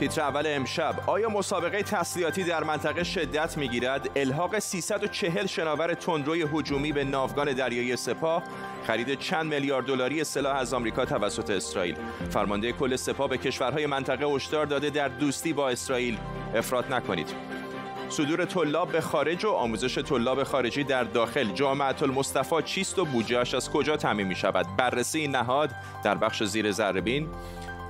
تیتر اول امشب. آیا مسابقه تسلیحاتی در منطقه شدت می‌گیرد؟ الحاق 340 شناور تندروی هجومی به ناوگان دریایی سپاه. خرید چند میلیارد دلاری سلاح از آمریکا توسط اسرائیل. فرمانده کل سپاه به کشورهای منطقه هشدار داده در دوستی با اسرائیل. افراط نکنید. صدور طلاب به خارج و آموزش طلاب خارجی در داخل. جامعه المصطفى چیست و بودجهش از کجا تعمین می شود بررسی نهاد در بخش زیر زربین.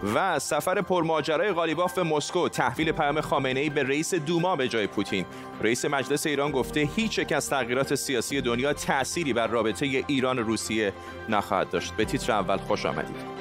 و سفر پرماجرای غالیباف به مسکو. تحویل پیام خامنه ای به رئیس دوما به جای پوتین. رئیس مجلس ایران گفته هیچ یک از تغییرات سیاسی دنیا تأثیری بر رابطه ایران روسیه نخواهد داشت. به تیتر اول خوش آمدید.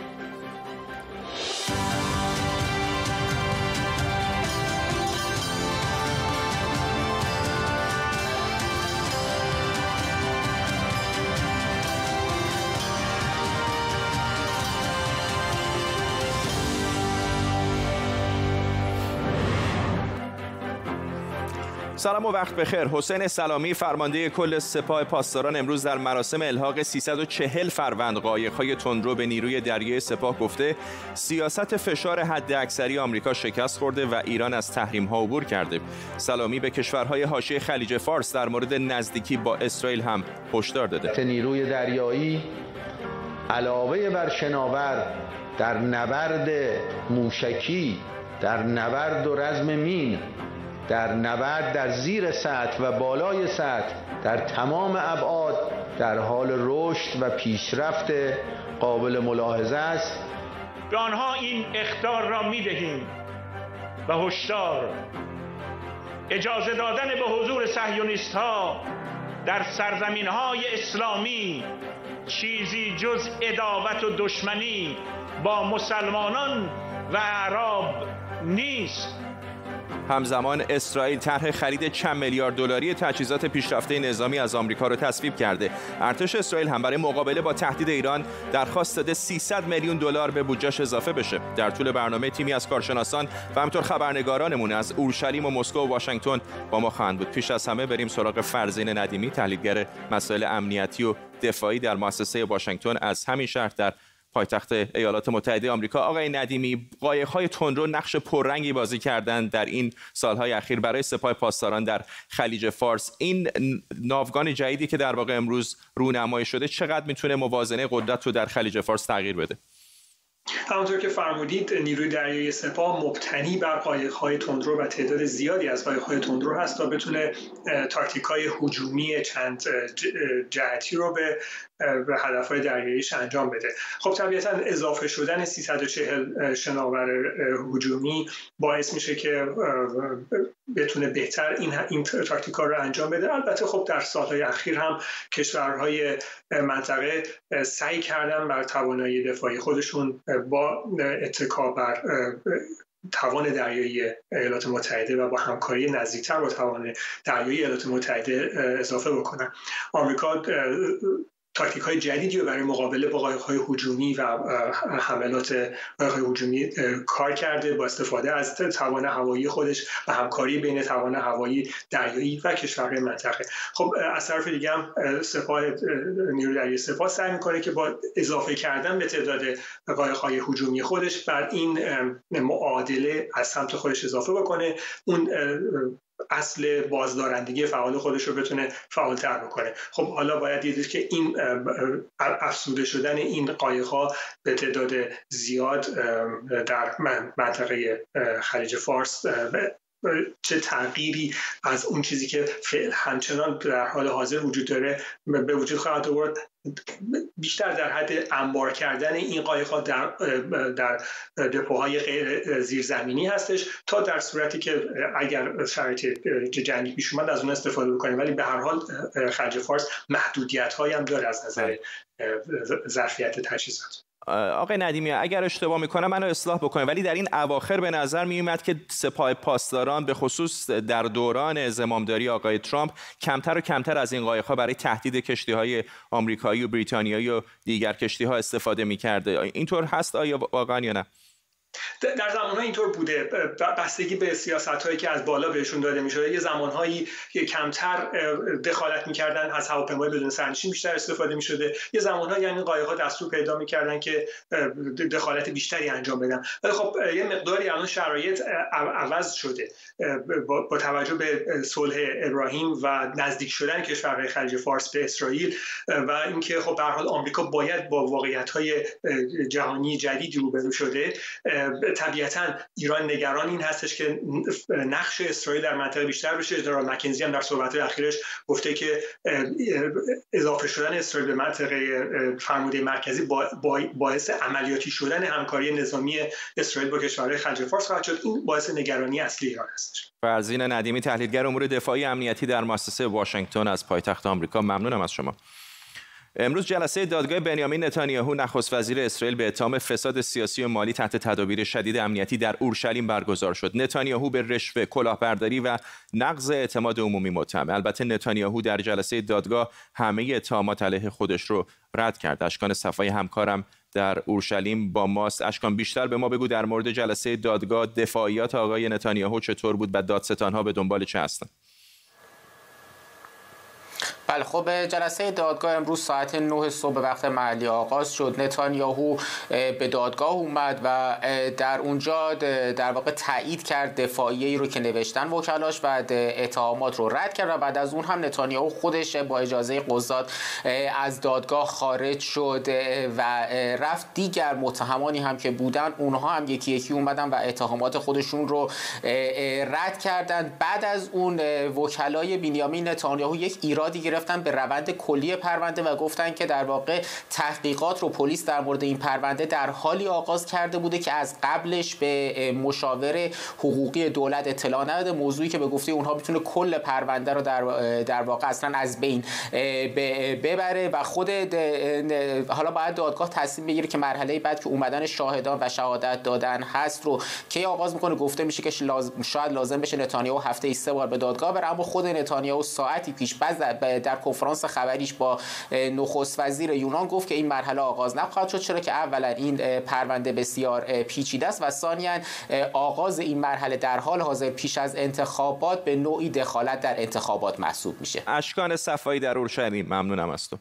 سلام و وقت بخیر. حسین سلامی فرمانده کل سپاه پاسداران امروز در مراسم الحاق 340 فروند قایق‌های تندرو به نیروی دریای سپاه گفته سیاست فشار حد اکثری آمریکا شکست خورده و ایران از تحریم ها عبور کرده. سلامی به کشورهای حاشیه خلیج فارس در مورد نزدیکی با اسرائیل هم هشدار داده. نیروی دریایی علاوه بر شناور در نبرد موشکی در نبرد و رزم مین در نبرد در زیر سطح و بالای سطح در تمام ابعاد در حال رشد و پیشرفت قابل ملاحظه است. به آنها این اختار را می دهیم و هشدار. اجازه دادن به حضور سهیونیست ها در سرزمین های اسلامی چیزی جز اداوت و دشمنی با مسلمانان و عرب نیست. همزمان اسرائیل طرح خرید چند میلیارد دلاری تجهیزات پیشرفته نظامی از آمریکا را تصویب کرده. ارتش اسرائیل هم برای مقابله با تهدید ایران درخواست داده 300 میلیون دلار به بودجهش اضافه بشه. در طول برنامه تیمی از کارشناسان و همینطور خبرنگارانمون از اورشلیم و مسکو و واشنگتن با ما خواهند بود. پیش از همه بریم سراغ فرزین ندیمی تحلیلگر مسائل امنیتی و دفاعی در مؤسسه واشنگتن از همین شهر در پایتخت ایالات متحده آمریکا. آقای ندیمی قایق‌های تندرو نقش پررنگی بازی کردند در این سالهای اخیر برای سپاه پاسداران در خلیج فارس. این ناوگان جدیدی که در واقع امروز رونمایی شده چقدر می‌تونه موازنه قدرت رو در خلیج فارس تغییر بده؟ همونطور که فرمودید نیروی دریایی سپاه مبتنی بر قایق‌های تندرو و تعداد زیادی از قایق‌های تندرو هست تا بتونه تاکتیک‌های هجومی چند جهتی رو به به هدفهای دریاییش انجام بده. خب طبیعتا اضافه شدن 340 شناور هجومی باعث میشه که بتونه بهتر این این تاکتیکا رو انجام بده. البته خب در سالهای اخیر هم کشورهای منطقه سعی کردن بر توانایی دفاعی خودشون با اتکا بر توان دریایی ایالات متحده و با همکاری نزدیکتر با توان دریایی ایالات متحده اضافه بکنن. آمریکا تاکتیک های جدیدی رو برای مقابله با قایق های هجومی و حملات قایق های هجومی کار کرده با استفاده از توان هوایی خودش و همکاری بین توان هوایی دریایی و کشورهای منطقه. خب از طرف دیگه هم سپاه نیروی دریایی سپاه سعی می‌کنه که با اضافه کردن به تعداد قایق های هجومی خودش بر این معادله از سمت خودش اضافه بکنه. اون اصل بازدارندگی فعال خودش رو بتونه فعالتر بکنه. خب حالا باید دید که این افسوده شدن این قایقها به تعداد زیاد در منطقه خلیج فارس چه تغییری از اون چیزی که فعل همچنان در حال حاضر وجود داره به وجود خواهد آورد؟ بیشتر در حد انبار کردن این قایق‌ها در در دپوهای غیر زیرزمینی هستش تا در صورتی که اگر شرایط جنگی پیش اومد از اون استفاده بکنیم. ولی به هر حال خلیج فارس محدودیت هم داره از نظر ظرفیت تجهیزات. آقای ندیمی اگر اشتباه می‌کنم منو اصلاح بکنم ولی در این اواخر به نظر میومد که سپاه پاسداران به خصوص در دوران زمامداری آقای ترامپ کمتر و کمتر از این قایق‌ها برای تهدید کشتی های آمریکایی و بریتانیایی و دیگر کشتی ها استفاده می‌کرده. اینطور هست آیا واقعا یا نه؟ در زمانها اینطور بوده. بستگی به سیاست هایی که از بالا بهشون داده می شده یه زمانهایی کمتر دخالت می‌کردن از هواپیمای بدون سرنشین بیشتر استفاده می شده یه زمانهایی یعنی قایق ها دستور پیدا می‌کردن که دخالت بیشتری انجام بدن. ولی خب یه مقداری الان شرایط عوض شده. با توجه به صلح ابراهیم و نزدیک شدن کشورهای خلیج فارس به اسرائیل و اینکه خب به حال آمریکا باید با واقعیت های جهانی جدیدی روبرو شده طبیعتا ایران نگران این هستش که نقش اسرائیل در منطقه بیشتر بشه. جنرال مکنزی هم در صحبت اخیرش گفته که اضافه شدن اسرائیل به منطقه فرموده مرکزی باعث عملیاتی شدن همکاری نظامی اسرائیل با کشورهای خلیج فارس خواهد شد. این باعث نگرانی اصلی ایران هستش. فرزین ندیمی تحلیلگر امور دفاعی امنیتی در مؤسسه واشنگتن از پایتخت آمریکا. ممنونم از شما. امروز جلسه دادگاه بنیامین نتانیاهو نخست وزیر اسرائیل به اتهام فساد سیاسی و مالی تحت تدابیر شدید امنیتی در اورشلیم برگزار شد. نتانیاهو به رشوه، کلاهبرداری و نقض اعتماد عمومی متهم. البته نتانیاهو در جلسه دادگاه همه اتهامات علیه خودش رو رد کرد. اشکان صفای همکارم در اورشلیم با ماست اشکان بیشتر به ما بگو در مورد جلسه دادگاه دفاعیات آقای نتانیاهو چطور بود و دادستانها به دنبال چه هستند بله خب جلسه دادگاه امروز ساعت 9 صبح وقت محلی آغاز شد. نتانیاهو به دادگاه اومد و در اونجا در واقع تایید کرد دفاعیه رو که نوشتن وکلاش و اتهامات رو رد کرد و بعد از اون هم نتانیاهو خودش با اجازه قضات از دادگاه خارج شد و رفت دیگر متهمانی هم که بودن اونها هم یکی یکی اومدن و اتهامات خودشون رو رد کردن. بعد از اون وکلای بنیامین نتانیاهو یک ایرادی گرفت گرفتن به روند کلی پرونده و گفتن که در واقع تحقیقات رو پلیس در مورد این پرونده در حالی آغاز کرده بوده که از قبلش به مشاور حقوقی دولت اطلاع نداده. موضوعی که به گفته اونها می‌تونه کل پرونده رو در در واقع اصلا از بین ببره و خود حالا باید دادگاه تصمیم بگیره که مرحله بعد که اومدن شاهدان و شهادت دادن هست رو کی آغاز می‌کنه. گفته میشه که شاید لازم بشه نتانیاهو هفته ای سه بار به دادگاه بره اما خود نتانیاهو ساعتی پیش بعد در کنفرانس خبریش با نخست وزیر یونان گفت که این مرحله آغاز نخواهد شد چرا که اولا این پرونده بسیار پیچیده است و ثانیا آغاز این مرحله در حال حاضر پیش از انتخابات به نوعی دخالت در انتخابات محسوب میشه. اشکان صفایی در اورشلیم ممنونم از تو.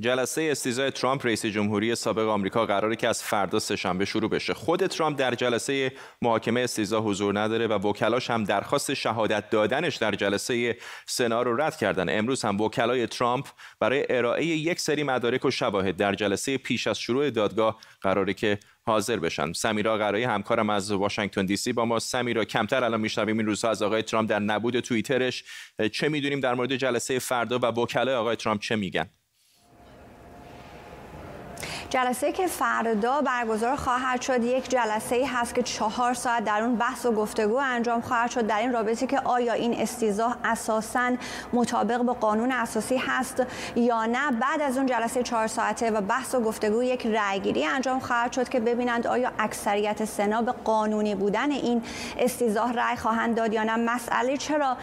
جلسه استیزای ترامپ رئیس جمهوری سابق آمریکا قراره که از فردا سهشنبه شروع بشه. خود ترامپ در جلسه محاکمه استیزا حضور نداره و وکلاش هم درخواست شهادت دادنش در جلسه سنا رو رد کردن. امروز هم وکلای ترامپ برای ارائه یک سری مدارک و شواهد در جلسه پیش از شروع دادگاه قراره که حاضر بشن سمیرا قرایی همکارم از واشنگتن دی سی با ما سمیرا کمتر الان میشنویم این روزها از آقای ترامپ در نبود توییترش چه می‌دونیم در مورد جلسه فردا و وکلای آقای ترامپ چه میگن جلسه که فردا برگزار خواهد شد. یک جلسه ای هست که چهار ساعت در اون بحث و گفتگو انجام خواهد شد. در این رابطه که آیا این استیزاه اساسا مطابق با قانون اساسی هست یا نه بعد از اون جلسه چهار ساعته و بحث و گفتگو یک رأیگیری انجام خواهد شد که ببینند آیا اکثریت سنا به قانونی بودن این استیزاه رأی خواهند داد یا نه. مسئله چرا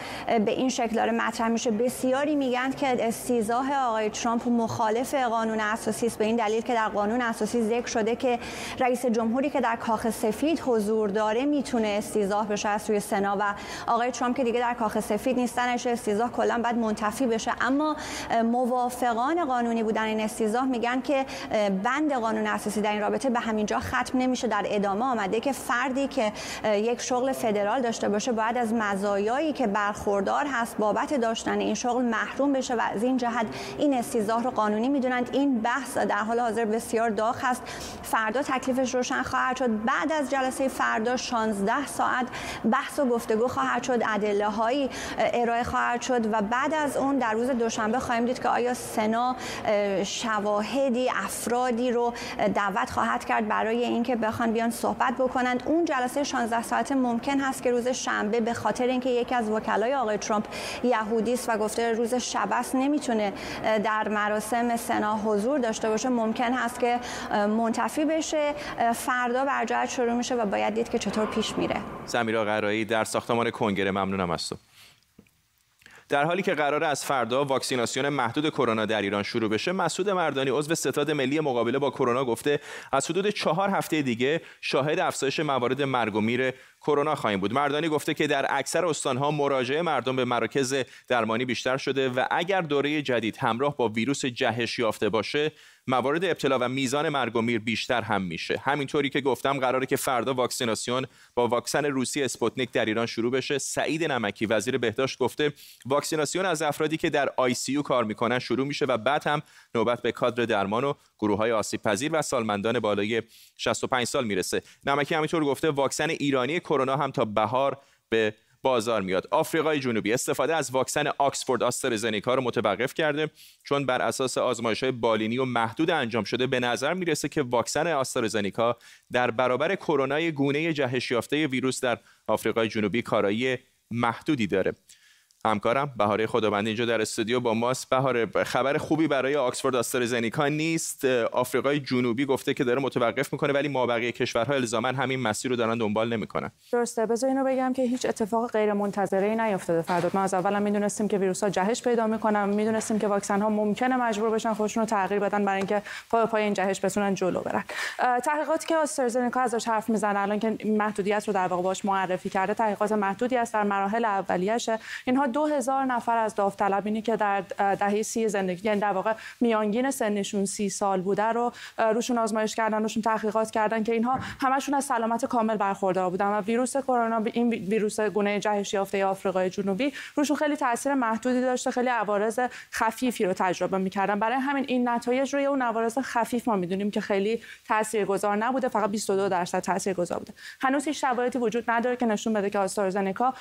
به این شکل داره مطرح میشه؟ بسیاری میگن که استیزاه آقای ترامپ مخالف قانون اساسی است. به این دلیل که در قانون اساسی ذکر شده که رئیس جمهوری که در کاخ سفید حضور داره می‌تونه استیزاه بشه از سوی سنا و آقای ترامپ که دیگه در کاخ سفید نیستنش. استیزاه کلا باید منتفی بشه. اما موافقان قانونی بودن این استیزاه میگن که بند قانون اساسی در این رابطه به همین جا ختم نمیشه. در ادامه آمده که فردی که یک شغل فدرال داشته باشه باید از مزایایی که برخوردار هست بابت داشتن این شغل محروم بشه و از این جهت این استیزاه رو قانونی می‌دونند. این بحث در حال حاضر بسیار داغ هست. فردا تکلیفش روشن خواهد شد. بعد از جلسه فردا 16 ساعت بحث و گفتگو خواهد شد. ادله هایی ارائه خواهد شد و بعد از اون در روز دوشنبه خواهیم دید که آیا سنا شواهدی افرادی رو دعوت خواهد کرد برای اینکه بخوان بیان صحبت بکنند. اون جلسه 16 ساعت ممکن هست که روز شنبه به خاطر اینکه یکی از وکلای آقای ترامپ یهودی است و گفته روز شبس نمی‌تونه در مراسم سنا حضور داشته باشه. ممکن هست که منتفی بشه. فردا برجایت شروع میشه و باید دید که چطور پیش میره. سمیرا قرایی در ساختمان کنگره ممنونم از تو در حالی که قرار از فردا واکسیناسیون محدود کرونا در ایران شروع بشه مسعود مردانی عضو ستاد ملی مقابله با کرونا گفته از حدود چهار هفته دیگه شاهد افزایش موارد مرگ و میر کرونا خواهیم بود. مردانی گفته که در اکثر استانها مراجعه مردم به مراکز درمانی بیشتر شده و اگر دوره جدید همراه با ویروس جهش یافته باشه موارد ابتلا و میزان مرگ و میر بیشتر هم میشه. همینطوری که گفتم قراره که فردا واکسیناسیون با واکسن روسی اسپوتنیک در ایران شروع بشه. سعید نمکی وزیر بهداشت گفته واکسیناسیون از افرادی که در آی سی یو کار می‌کنن شروع میشه و بعد هم نوبت به کادر درمان و گروه های آسیب پذیر و سالمندان بالای 65 سال می‌رسه. نمکی همینطور گفته واکسن ایرانی کرونا هم تا بهار به بازار میاد. آفریقای جنوبی استفاده از واکسن آکسفورد آسترازنیکا رو متوقف کرده چون بر اساس آزمایش های بالینی و محدود انجام شده به نظر می‌رسه که واکسن آسترازنیکا در برابر کرونا گونه جهش یافته ویروس در آفریقای جنوبی کارایی محدودی داره. همکارم بهاره خداوند اینجا در استودیو با ماست. بهاره خبر خوبی برای آکسفورد آسترازنیکا نیست. آفریقای جنوبی گفته که داره متوقف می‌کنه ولی مابقی کشورها الزاما همین مسیر رو دارن دنبال نمی‌کنن. درسته. بذار اینو بگم که هیچ اتفاق غیر منتظره ای نیافتاده فرداد ما از اول می‌دونستیم که ویروس ها جهش پیدا می‌کنن. می‌دونستیم که واکسن ها ممکنه مجبور بشن خودشون رو تغییر بدن برای اینکه پای پای این جهش بتونن جلو برن. تحقیقاتی که آسترازنیکا ازش حرف می‌زنه الان که محدودیت رو در واقع باش معرفی کرده تحقیقات محدودی است در مراحل اولیه‌شه. اینها 2000 نفر از داوطلبینی که در دهه سی زندگی یعنی در واقع میانگین سنشون سی سال بوده رو روشون آزمایش کردن روشون تحقیقات کردن که اینها همشون از سلامت کامل برخوردار بودن و ویروس کرونا این ویروس گونه جهش یافته آفریقای جنوبی روشون خیلی تاثیر محدودی داشته خیلی عوارض خفیفی رو تجربه می‌کردن. برای همین این نتایج روی اون عوارض خفیف ما می‌دونیم که خیلی تاثیرگذار نبوده فقط 22 درصد تاثیرگذار بوده. هنوز هیچ شواهدی وجود نداره که نشون بده که آسترازنکا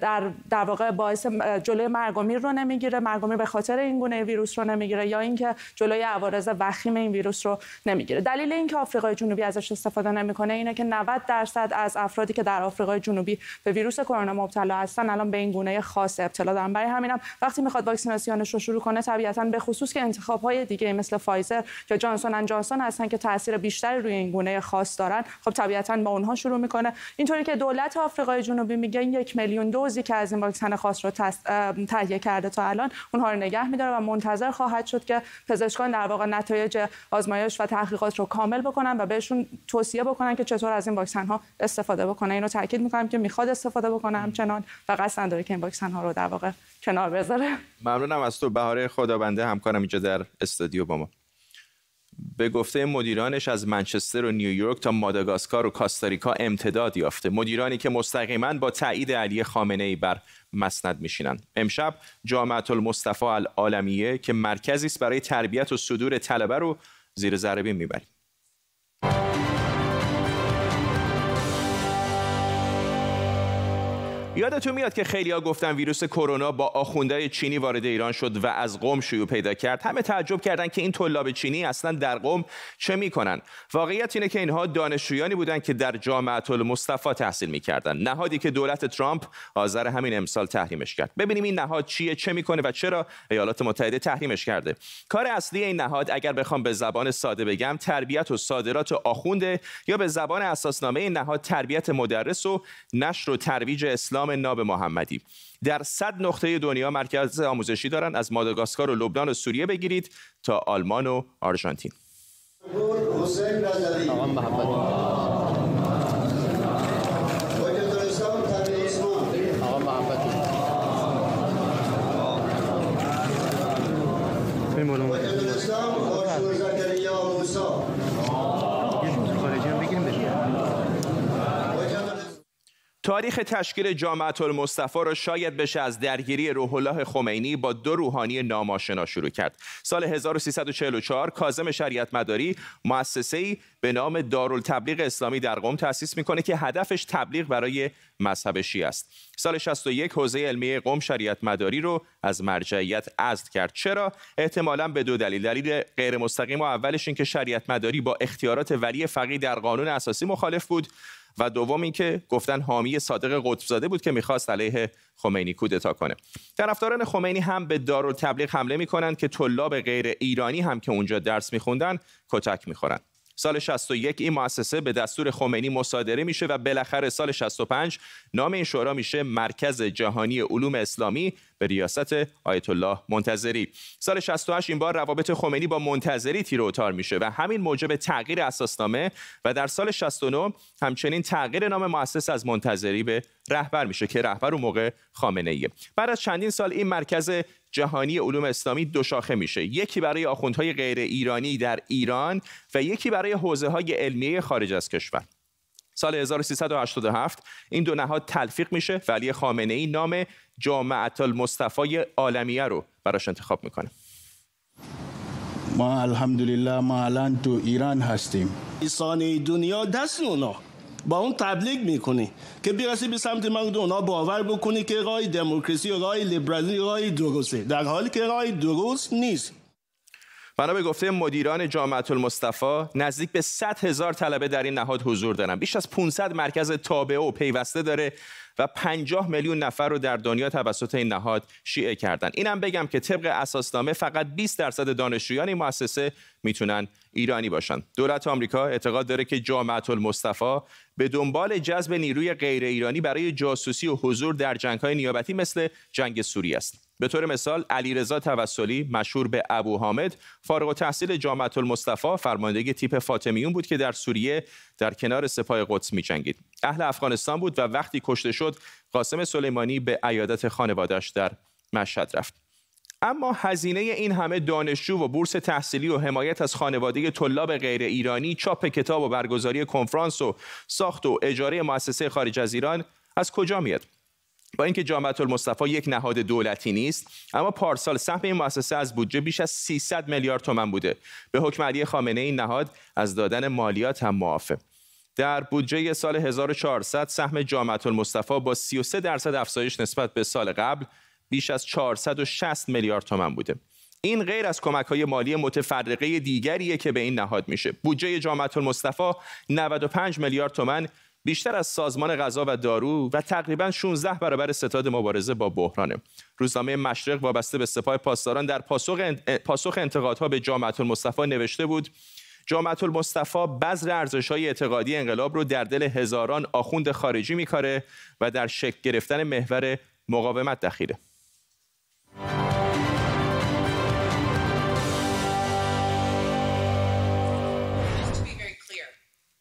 در در واقع باعث جلوی مرگ و میر رو نمی‌گیره. مرگ و میر به خاطر این گونه ویروس رو نمی‌گیره یا اینکه جلوی عوارض وخیم این ویروس رو نمی‌گیره. دلیل اینکه آفریقای جنوبی ازش استفاده نمی‌کنه اینه که 90 درصد از افرادی که در آفریقای جنوبی به ویروس کرونا مبتلا هستن الان به این گونه خاص ابتلا دارن. برای همینم وقتی می‌خواد واکسیناسیونش رو شروع کنه طبیعتا به خصوص که انتخاب های دیگه مثل فایزر یا جانسون ان جانسون هستن که تاثیر بیشتری روی این گونه خاص دارن خب طبیعتا با اونها شروع می‌کنه. اینطوری که دولت آفریقای جنوبی میگه یک میلیون دوزی که از این واکسن خاص رو تهیه کرده تا الان اونها رو نگه میداره و منتظر خواهد شد که پزشکان در واقع نتایج آزمایش و تحقیقات رو کامل بکنن و بهشون توصیه بکنن که چطور از این واکسن ها استفاده بکنن. اینو تاکید می‌کنم که می‌خواد استفاده بکنه همچنان و قصد نداره که این واکسن ها رو در واقع کنار بذاره. ممنونم از تو بهاره خدابنده همکارم اینجا در استودیو با ما. به گفته مدیرانش از منچستر و نیویورک تا ماداگاسکار و کاستاریکا امتداد یافته. مدیرانی که مستقیما با تایید علی خامنه ای بر مسند میشینند. امشب جامعه المصطفى العالمیه که مرکزی است برای تربیت و صدور طلبه رو زیر ذره می‌بریم. یادتون میاد که خیلیا گفتن ویروس کرونا با آخوندهای چینی وارد ایران شد و از قم شیوع پیدا کرد. همه تعجب کردند که این طلاب چینی اصلا در قم چه می‌کنن. واقعیت اینه که اینها دانشجویانی بودند که در جامعه المصطفى تحصیل می‌کردن. نهادی که دولت ترامپ آذر همین امسال تحریمش کرد. ببینیم این نهاد چیه چه می‌کنه و چرا ایالات متحده تحریمش کرده. کار اصلی این نهاد اگر بخوام به زبان ساده بگم تربیت و صادرات آخونده یا به زبان اساسنامه این نهاد تربیت مدرس و نشر و ترویج اسلام ناب محمدی. در صد نقطه دنیا مرکز آموزشی دارن از ماداگاسکار و لبنان و سوریه بگیرید تا آلمان و آرژانتین. تاریخ تشکیل جامعه المصطفى را شاید بشه از درگیری روح الله خمینی با دو روحانی ناماشنا شروع کرد. سال 1344 کاظم شریعت مداری مؤسسه‌ای به نام دارالتبلیغ اسلامی در قم تأسیس می‌کنه که هدفش تبلیغ برای مذهب شیعه است. سال 61 حوزه علمی قم شریعت مداری رو از مرجعیت عزل کرد. چرا؟ احتمالا به دو دلیل. دلیل غیر مستقیم و اولش این که شریعت مداری با اختیارات ولی فقیه در قانون اساسی مخالف بود و دوم اینکه گفتن حامی صادق قطبزاده بود که می‌خواست علیه خمینی کودتا کنه. طرفداران خمینی هم به دارالتبلیغ حمله می‌کنند که طلاب غیر ایرانی هم که اونجا درس میخوندن کتک می‌خورن. سال 61 این مؤسسه به دستور خمینی مصادره میشه و بالاخره سال 65 نام این شورا میشه مرکز جهانی علوم اسلامی به ریاست آیت الله منتظری. سال 68 این بار روابط خمینی با منتظری تیر و میشه و همین موجب تغییر اساسنامه و در سال 69 همچنین تغییر نام مؤسس از منتظری به رهبر میشه که رهبر اون موقع خامنه ایه بعد از چندین سال این مرکز جهانی علوم اسلامی دو شاخه میشه. یکی برای آخوندهای غیر ایرانی در ایران و یکی برای حوزه های علمیه خارج از کشور. سال 1387 این دو نهاد تلفیق میشه و علی خامنه ای نام جامعه المصطفی عالمیه رو براش انتخاب می‌کنه. ما الحمدلله ما الان تو ایران هستیم. ایسان دنیا دست اونا. با اون تبلیغ می‌کنی که برسی به سمت من اونا باور بکنی که رای دموکراسی و رای لیبرالی رای درسته در حالی که رای درست نیست. بنا به گفته مدیران جامعه المصطفى نزدیک به 100 هزار طلبه در این نهاد حضور دارن. بیش از 500 مرکز تابعه و پیوسته داره و 50 میلیون نفر رو در دنیا توسط این نهاد شیعه کردن. اینم بگم که طبق اساسنامه فقط 20 درصد دانشجویان این مؤسسه می‌تونن ایرانی باشن. دولت آمریکا اعتقاد داره که جامعه المصطفى به دنبال جذب نیروی غیر ایرانی برای جاسوسی و حضور در جنگ‌های نیابتی مثل جنگ سوریه است. به طور مثال علیرضا توسلی مشهور به ابو حامد فارغ التحصیل جامعه المصطفى فرماندگی تیپ فاطمیون بود که در سوریه در کنار سپاه قدس می‌جنگید. اهل افغانستان بود و وقتی کشته شد قاسم سلیمانی به عیادت خانوادش در مشهد رفت. اما هزینه این همه دانشجو و بورس تحصیلی و حمایت از خانواده طلاب غیر ایرانی چاپ کتاب و برگزاری کنفرانس و ساخت و اجاره مؤسسه خارج از ایران از کجا میاد؟ با اینکه جامعه المصطفى یک نهاد دولتی نیست اما پارسال سهم این مؤسسه از بودجه بیش از 300 میلیارد تومان بوده. به حکم علی خامنه این نهاد از دادن مالیات هم معافه. در بودجه سال 1400 سهم جامعه المصطفى با 33 درصد افزایش نسبت به سال قبل بیش از 460 میلیارد تومان بوده. این غیر از کمک های مالی متفرقه دیگریه که به این نهاد میشه. بودجه جامعه المصطفى 95 میلیارد تومان بیشتر از سازمان غذا و دارو و تقریبا 16 برابر ستاد مبارزه با بحرانه. روزنامه مشرق وابسته به سپاه پاسداران در پاسخ, پاسخ انتقادها به جامعه المصطفى نوشته بود جامعه المصطفى بذر ارزش های اعتقادی انقلاب رو در دل هزاران آخوند خارجی میکاره و در شکل گرفتن محور مقاومت دخیله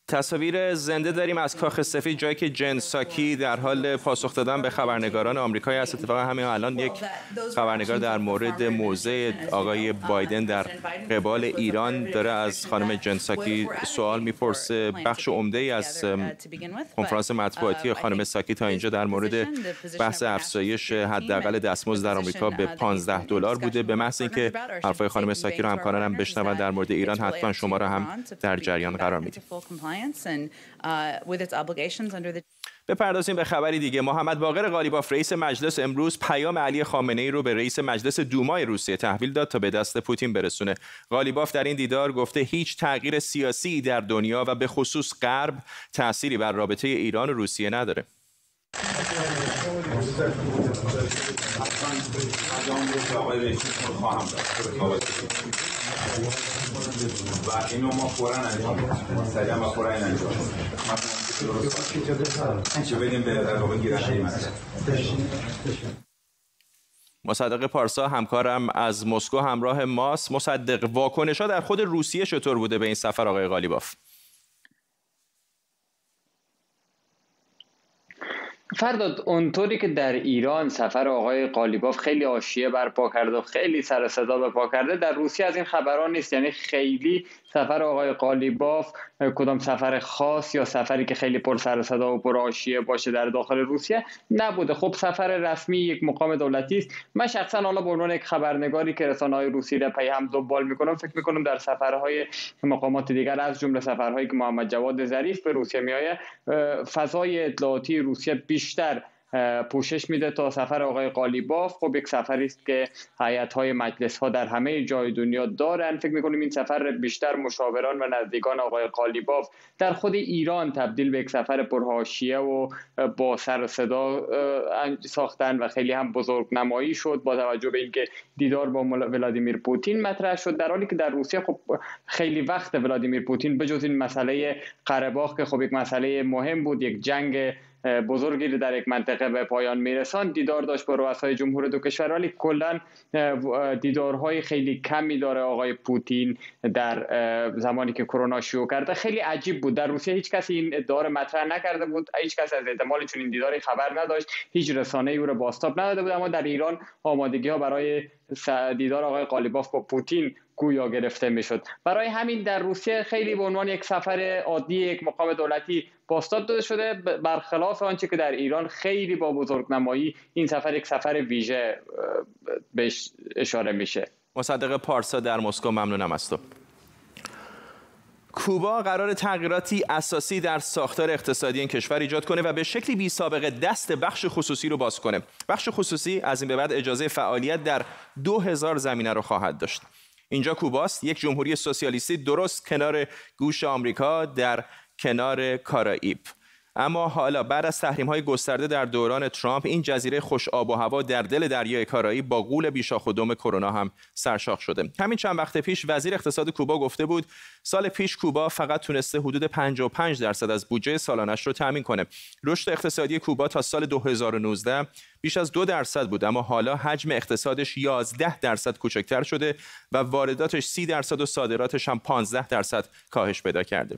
تصاویر زنده داریم از کاخ سفید جایی که جن ساکی در حال پاسخ دادن به خبرنگاران آمریکایی است. اتفاقا همین الان یک خبرنگار در مورد موضع آقای بایدن در قبال ایران داره از خانم جن ساکی سوال می‌پرسه. بخش عمده ای از کنفرانس مطبوعاتی خانم ساکی تا اینجا در مورد بحث افزایش حداقل دستمزد در آمریکا به 15 دلار بوده. به محض اینکه حرفای خانم ساکی رو همکارانم بشنون در مورد ایران حتما شما را هم در جریان قرار میدیم. Uh, بپردازیم به خبری دیگه. محمد باقر غالیباف رئیس مجلس امروز پیام علی خامنه ای رو به رئیس مجلس دومای روسیه تحویل داد تا به دست پوتین برسونه. غالیباف در این دیدار گفته هیچ تغییر سیاسی در دنیا و به خصوص غرب تأثیری بر رابطه ایران و روسیه نداره. و اینو ما فورا انجام سریعا و فورا انجام مصدق پارسا همکارم از مسکو همراه ماست. مصدق واکنش ها در خود روسیه چطور بوده به این سفر آقای غالیباف؟ فرداد اونطوری که در ایران سفر آقای قالیباف خیلی آشیه برپا کرده و خیلی سر صدا به کرده در روسیه از این خبران نیست. یعنی خیلی سفر آقای قالیباف کدام سفر خاص یا سفری که خیلی پر سر صدا و پر آشیه باشه در داخل روسیه؟ نبوده. خب سفر رسمی یک مقام دولتی است. من شخصا حالا به عنوان یک خبرنگاری که رسانه های روسی در پی هم دنبال می‌کنم فکر می‌کنم در سفرهای مقامات دیگر از جمله سفرهایی که محمد جواد ظریف به روسیه میآید فضای اطلاعاتی روسیه بیشتر پوشش میده تا سفر آقای قالیباف. خب یک سفری است که هیئت های مجلس ها در همه جای دنیا دارن. فکر می‌کنیم این سفر بیشتر مشاوران و نزدیکان آقای قالیباف در خود ایران تبدیل به یک سفر پرهاشیه و با سر و صدا ساختن و خیلی هم بزرگ نمایی شد با توجه به اینکه دیدار با ولادیمیر پوتین مطرح شد. در حالی که در روسیه خب خیلی وقت ولادیمیر پوتین بجز این مسئله قره که خب یک مسئله مهم بود یک جنگ بزرگی در یک منطقه به پایان میرسان دیدار داشت با رؤسای جمهور دو کشور ولی کلا دیدارهای خیلی کمی داره آقای پوتین در زمانی که کرونا شروع کرده. خیلی عجیب بود. در روسیه هیچ کسی این ادعا مطرح نکرده بود. هیچ کسی از احتمال چون این دیداری خبر نداشت. هیچ رسانه ای او رو باستاب نداده بود. اما در ایران آمادگی ها برای دیدار آقای قالیباف با پوتین گویا گرفته می‌شد برای همین در روسیه خیلی به عنوان یک سفر عادی یک مقام دولتی باستاب داده شده برخلاف آنچه که در ایران خیلی با بزرگنمایی این سفر یک سفر ویژه بهش اشاره میشه مصدق پارسا در مسکو ممنونم از تو کوبا قرار تغییراتی اساسی در ساختار اقتصادی این کشور ایجاد کنه و به شکلی بی سابقه دست بخش خصوصی رو باز کنه. بخش خصوصی از این به بعد اجازه فعالیت در 2000 زمینه رو خواهد داشت. اینجا کوباست. یک جمهوری سوسیالیستی درست کنار گوش آمریکا در کنار کارائیب. اما حالا بعد از تحریم های گسترده در دوران ترامپ این جزیره خوش آب و هوا در دل دریای کارایی با قول بیشاخ و دم کرونا هم سرشاخ شده. همین چند وقت پیش وزیر اقتصاد کوبا گفته بود سال پیش کوبا فقط تونسته حدود 55 درصد از بودجه سالانش رو تامین کنه. رشد اقتصادی کوبا تا سال 2019 بیش از دو درصد بود اما حالا حجم اقتصادش 11 درصد کوچکتر شده و وارداتش 30 درصد و صادراتش هم 15 درصد کاهش پیدا کرده.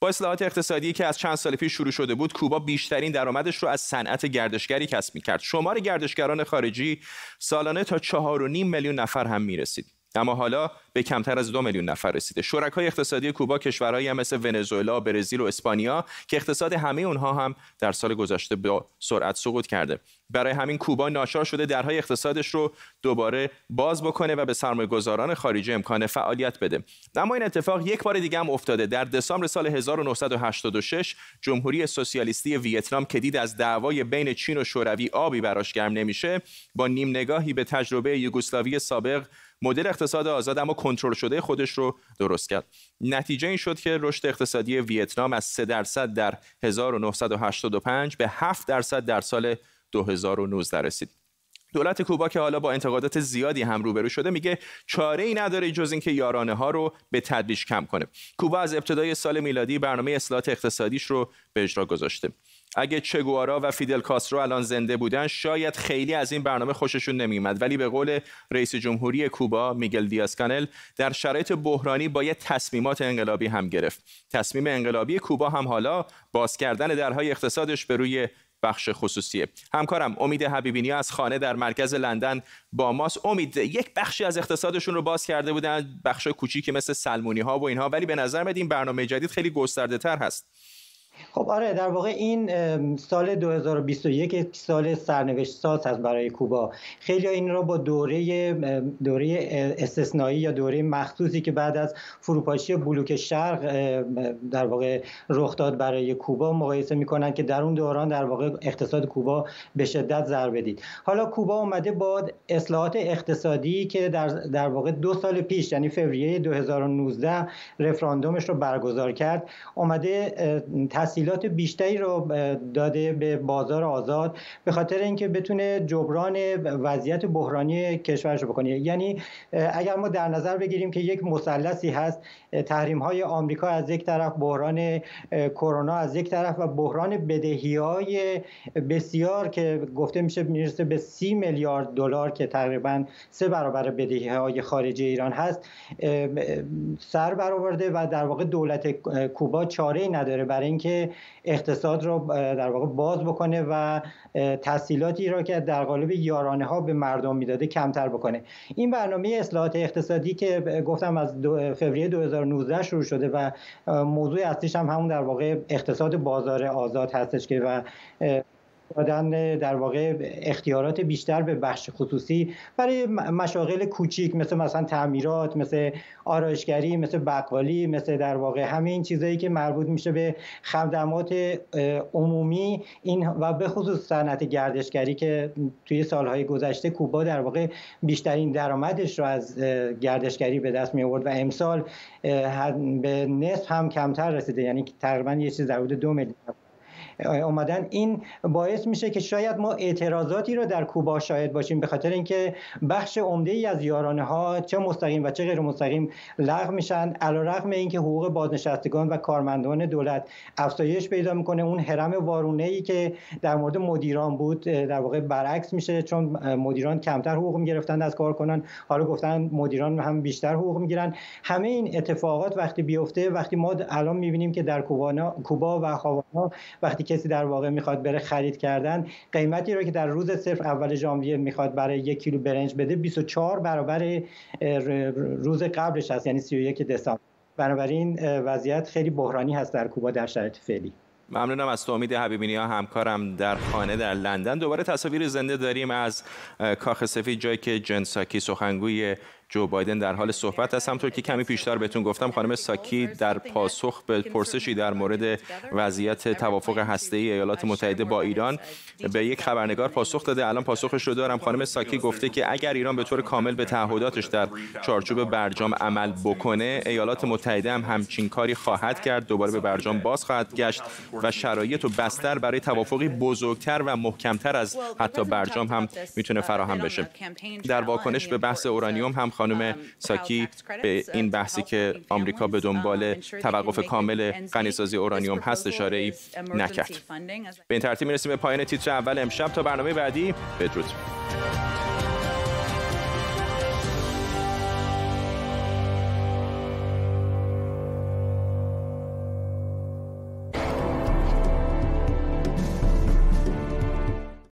با اصلاحات اقتصادی که از چند سال پیش شروع شده بود کوبا بیشترین درآمدش رو از صنعت گردشگری کسب می‌کرد. شمار گردشگران خارجی سالانه تا 4.5 میلیون نفر هم می‌رسید. اما حالا به کمتر از دو میلیون نفر رسیده. شرکای اقتصادی کوبا کشورهایی هم مثل ونزوئلا، برزیل و اسپانیا که اقتصاد همه اونها هم در سال گذشته با سرعت سقوط کرده. برای همین کوبا ناچار شده درهای اقتصادش رو دوباره باز بکنه و به سرمایه‌گذاران خارجی امکان فعالیت بده. اما این اتفاق یک بار دیگه هم افتاده. در دسامبر سال 1986 جمهوری سوسیالیستی ویتنام که دید از دعوای بین چین و شوروی آبی براش گرم نمیشه با نیم نگاهی به تجربه یوگسلاوی سابق مدل اقتصاد آزاد اما کنترل شده خودش رو درست کرد. نتیجه این شد که رشد اقتصادی ویتنام از 3 درصد در 1985 به 7 درصد در سال 2019 رسید. دولت کوبا که حالا با انتقادات زیادی هم روبرو شده میگه چاره ای نداره جز اینکه یارانه ها رو به تدریج کم کنه. کوبا از ابتدای سال میلادی برنامه اصلاحات اقتصادیش رو به اجرا گذاشته. اگه چگوارا و فیدل کاسترو الان زنده بودن شاید خیلی از این برنامه خوششون نمیومد ولی به قول رئیس جمهوری کوبا میگل دیاز کانل در شرایط بحرانی باید تصمیمات انقلابی هم گرفت. تصمیم انقلابی کوبا هم حالا باز کردن درهای اقتصادش به روی بخش خصوصیه. همکارم امید حبیبینی از خانه در مرکز لندن با ماست. امید یک بخشی از اقتصادشون رو باز کرده بودن بخش کوچیکی مثل سلمونی ها و اینها ولی به نظر میاد این برنامه جدید خیلی گسترده تر هست. خب آره در واقع این سال 2021 سال سرنوشت ساز هست برای کوبا. خیلی این را با دوره دوره استثنایی یا دوره مخصوصی که بعد از فروپاشی بلوک شرق در واقع رخ داد برای کوبا مقایسه می‌کنن که در اون دوران در واقع اقتصاد کوبا به شدت ضربه دید حالا کوبا اومده با اصلاحات اقتصادی که در در واقع دو سال پیش یعنی فوریه 2019 رفراندومش رو برگزار کرد. اومده تسهیلات بیشتری رو داده به بازار آزاد به خاطر اینکه بتونه جبران وضعیت بحرانی کشورش بکنه. یعنی اگر ما در نظر بگیریم که یک مثلثی هست تحریم های آمریکا از یک طرف بحران کرونا از یک طرف و بحران بدهی های بسیار که گفته میشه می‌رسه به سی میلیارد دلار که تقریبا سه برابر بدهی های خارجی ایران هست سر برآورده و در واقع دولت کوبا چاره ای نداره. برای اینکه اقتصاد رو در واقع باز بکنه و تحصیلاتی را که در قالب یارانه ها به مردم می‌داده کمتر بکنه. این برنامه اصلاحات اقتصادی که گفتم از فوریه 2019 شروع شده و موضوع اصلیش هم همون در واقع اقتصاد بازار آزاد هستش که و دادن در واقع اختیارات بیشتر به بخش خصوصی برای مشاغل کوچیک مثل مثلا تعمیرات مثل آرایشگری مثل بقالی مثل در واقع همین چیزایی که مربوط میشه به خدمات عمومی. این و به خصوص صنعت گردشگری که توی سالهای گذشته کوبا در واقع بیشترین درآمدش رو از گردشگری به دست می آورد و امسال به نصف هم کمتر رسیده. یعنی تقریبا یه چیز در حدود دو میلیون اومدن این باعث میشه که شاید ما اعتراضاتی رو در کوبا شاهد باشیم به خاطر اینکه بخش عمده ای از یارانه ها چه مستقیم و چه غیر مستقیم لغو میشن علیرغم اینکه حقوق بازنشستگان و کارمندان دولت افزایش پیدا می‌کنه. اون حرم وارونه ای که در مورد مدیران بود در واقع برعکس میشه چون مدیران کمتر حقوق می‌گرفتن از کارکنان حالا گفتن مدیران هم بیشتر حقوق می‌گیرن. همه این اتفاقات وقتی بیفته وقتی ما الان می‌بینیم که در کوبا و هاوانا وقتی کسی در واقع می‌خواد بره خرید کردن قیمتی رو که در روز صفر اول ژانویه می‌خواد برای یک کیلو برنج بده 24 برابر روز قبلش هست یعنی 31 دسامبر. بنابراین وضعیت خیلی بحرانی هست در کوبا در شرایط فعلی. ممنونم از تو. امید حبیبینی ها همکارم در خانه در لندن. دوباره تصاویر زنده داریم از کاخ سفید جایی که جنساکی سخنگوی جو بایدن در حال صحبت است. همطور که کمی پیشتر بهتون گفتم خانم ساکی در پاسخ به پرسشی در مورد وضعیت توافق ای ایالات متحده با ایران به یک خبرنگار پاسخ داده. الان پاسخش رو دارم. خانم ساکی گفته که اگر ایران به طور کامل به تعهداتش در چارچوب برجام عمل بکنه ایالات متحده هم همچین کاری خواهد کرد. دوباره به برجام باز خواهد گشت و شرایط و بستر برای توافقی بزرگتر و محکمتر از حتی برجام هم می‌تونه فراهم بشه. در واکنش به بحث اورانیوم هم خانم ساکی به این بحثی که آمریکا به دنبال توقف کامل غنیسازی اورانیوم هست اشاره ای نکرد. به این ترتیب می‌رسیم به پایان تیتر اول امشب. تا برنامه بعدی بدرود.